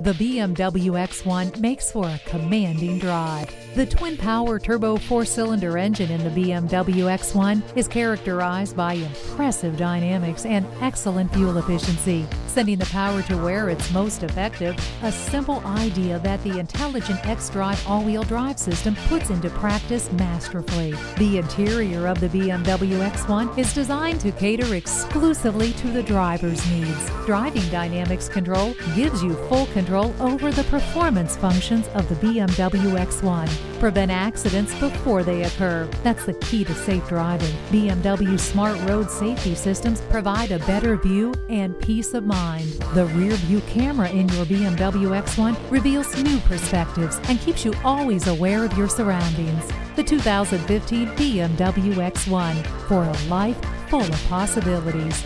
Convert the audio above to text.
The BMW X1 makes for a commanding drive. The twin power turbo four cylinder engine in the BMW X1 is characterized by impressive dynamics and excellent fuel efficiency, sending the power to where it's most effective. A simple idea that the intelligent xDrive all wheel drive system puts into practice masterfully. The interior of the BMW X1 is designed to cater exclusively to the driver's needs. Driving Dynamics Control gives you full control over the performance functions of the BMW X1. Prevent accidents before they occur. That's the key to safe driving. BMW Smart Road Safety Systems provide a better view and peace of mind. The rear view camera in your BMW X1 reveals new perspectives and keeps you always aware of your surroundings. The 2015 BMW X1 for a life full of possibilities.